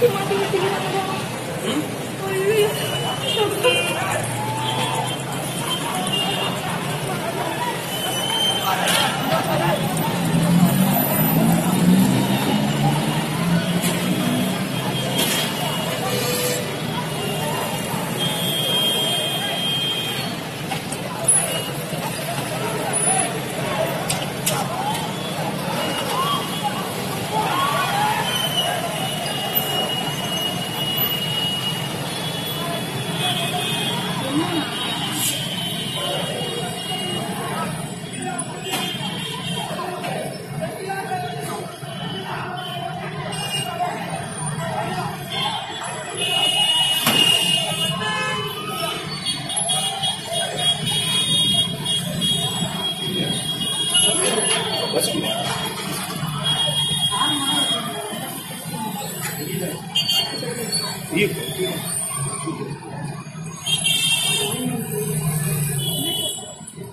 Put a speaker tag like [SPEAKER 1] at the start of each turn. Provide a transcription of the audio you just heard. [SPEAKER 1] 嗯。什么？啊？啊？